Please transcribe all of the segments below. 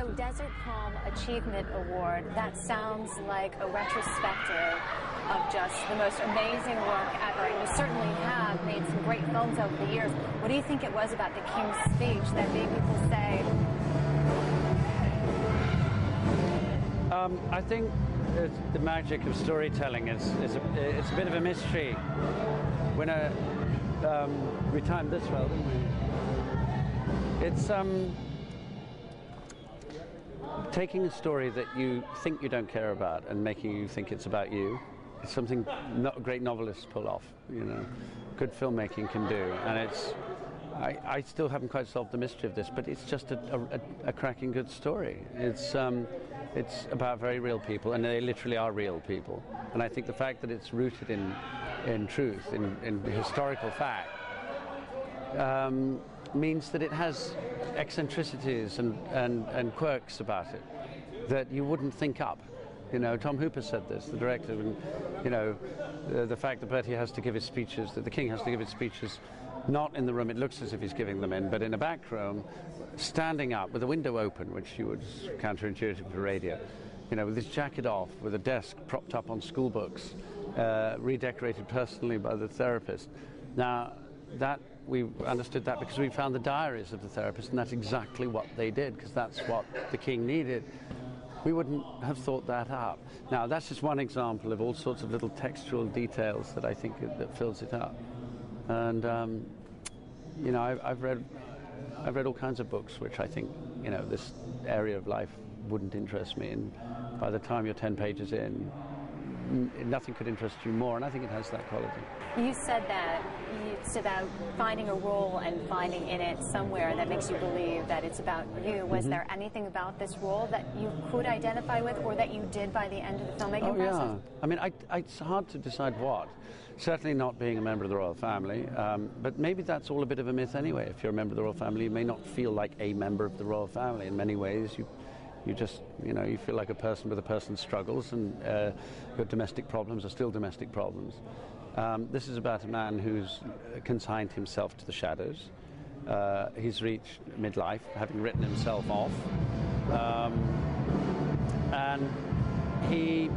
So, Desert Palm Achievement Award, that sounds like a retrospective of just the most amazing work ever. You certainly have made some great films over the years. What do you think it was about the King's speech that made people say? Um, I think the magic of storytelling is, is a, it's a bit of a mystery. When um, we timed this well, didn't we? It's um, taking a story that you think you don't care about and making you think it's about you. It's something not great novelists pull off, you know, good filmmaking can do, and it's. I, I still haven't quite solved the mystery of this, but it's just a, a, a cracking good story. It's um, it's about very real people, and they literally are real people. And I think the fact that it's rooted in in truth, in, in historical fact, um, means that it has eccentricities and, and, and quirks about it that you wouldn't think up. You know, Tom Hooper said this, the director, and, you know, the, the fact that Bertie has to give his speeches, that the king has to give his speeches not in the room it looks as if he's giving them in, but in a back room, standing up with a window open, which you would counterintuitive to radio, you know, with his jacket off, with a desk propped up on school books, uh, redecorated personally by the therapist. Now, that we understood that because we found the diaries of the therapist, and that's exactly what they did, because that's what the king needed. We wouldn't have thought that up. Now, that's just one example of all sorts of little textual details that I think that fills it up. And um, you know, I've, I've, read, I've read all kinds of books which I think, you know, this area of life wouldn't interest me. And by the time you're 10 pages in, nothing could interest you more, and I think it has that quality. You said that it's about finding a role and finding in it somewhere that makes you believe that it's about you. Was mm-hmm. there anything about this role that you could identify with or that you did by the end of the filmmaking oh, process? Yeah. I mean, I, I, it's hard to decide what. Certainly not being a member of the royal family, um, but maybe that's all a bit of a myth anyway. If you're a member of the royal family, you may not feel like a member of the royal family. In many ways, you you just, you know, you feel like a person with a person's struggles and uh, your domestic problems are still domestic problems. Um, this is about a man who's consigned himself to the shadows. Uh, he's reached midlife, having written himself off. Um, and he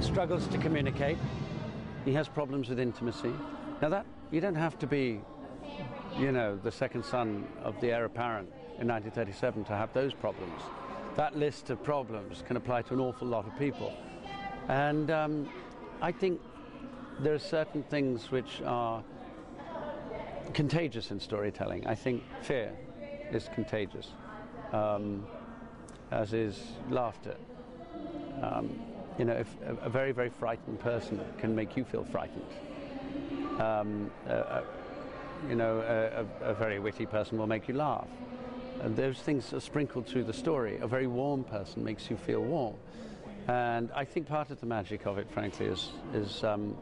struggles to communicate. He has problems with intimacy. Now that, you don't have to be, you know, the second son of the heir apparent in 1937 to have those problems. That list of problems can apply to an awful lot of people. And um, I think there are certain things which are contagious in storytelling. I think fear is contagious, um, as is laughter. Um, you know, if a, very, very frightened person can make you feel frightened. Um, you know, a, a, very witty person will make you laugh. And those things are sprinkled through the story. A very warm person makes you feel warm. And I think part of the magic of it, frankly, is, is, um,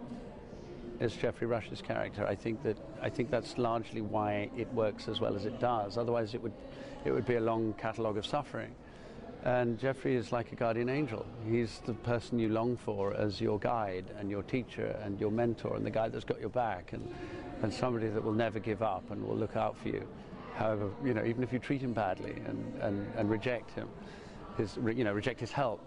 is Geoffrey Rush's character. I think, that, I think that's largely why it works as well as it does. Otherwise, it would, it would be a long catalogue of suffering. And Geoffrey is like a guardian angel. He's the person you long for as your guide and your teacher and your mentor and the guy that's got your back and, and somebody that will never give up and will look out for you. However, you know, even if you treat him badly and, and, and reject him, his, you know, reject his help,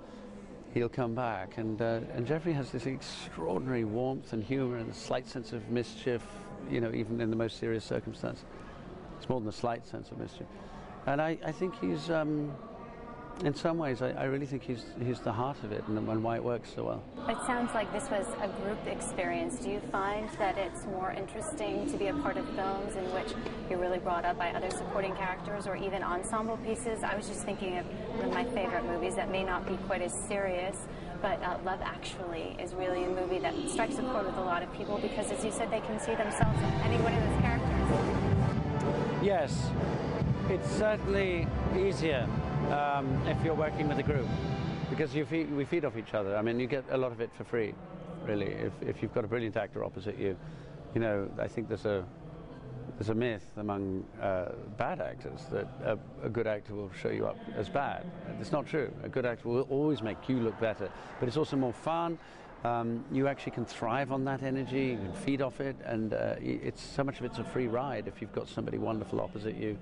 he'll come back. And, uh, and Geoffrey has this extraordinary warmth and humor and a slight sense of mischief, you know, even in the most serious circumstances. It's more than a slight sense of mischief. And I, I think he's, um, in some ways, I, I, really think he's, he's the heart of it and, and, why it works so well. It sounds like this was a group experience. Do you find that it's more interesting to be a part of films in which you're really brought up by other supporting characters or even ensemble pieces? I was just thinking of one of my favorite movies that may not be quite as serious, but uh, Love Actually is really a movie that strikes a chord with a lot of people because, as you said, they can see themselves in any one of those characters. Yes, it's certainly easier um, if you're working with a group because you feed, we feed off each other. I mean, you get a lot of it for free, really. If, if you've got a brilliant actor opposite you, you know, I think there's a there's a myth among uh, bad actors that a, a, good actor will show you up as bad. It's not true. A good actor will always make you look better, but it's also more fun. Um, you actually can thrive on that energy, you can feed off it, and uh, it's so much of it's a free ride if you've got somebody wonderful opposite you.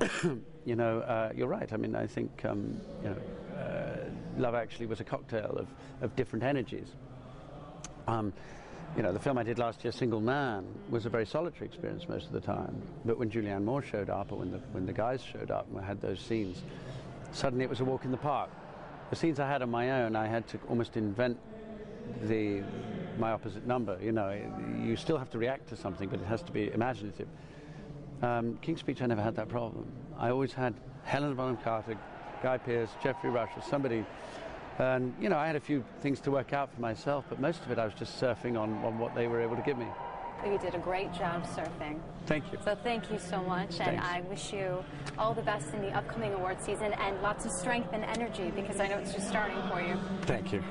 you know, uh, you're right. I mean, I think um, you know, uh, Love Actually was a cocktail of, of different energies. Um, you know, the film I did last year, Single Man, was a very solitary experience most of the time. But when Julianne Moore showed up, or when the, when the guys showed up and I had those scenes, suddenly it was a walk in the park. The scenes I had on my own, I had to almost invent the my opposite number. You know, you still have to react to something, but it has to be imaginative. Um, King's Speech, I never had that problem. I always had Helena Bonham Carter, Guy Pearce, Geoffrey Rush, or somebody. And, you know, I had a few things to work out for myself, but most of it I was just surfing on, on what they were able to give me. You did a great job surfing. Thank you. So thank you so much, and Thanks. I wish you all the best in the upcoming award season and lots of strength and energy because I know it's just starting for you. Thank you.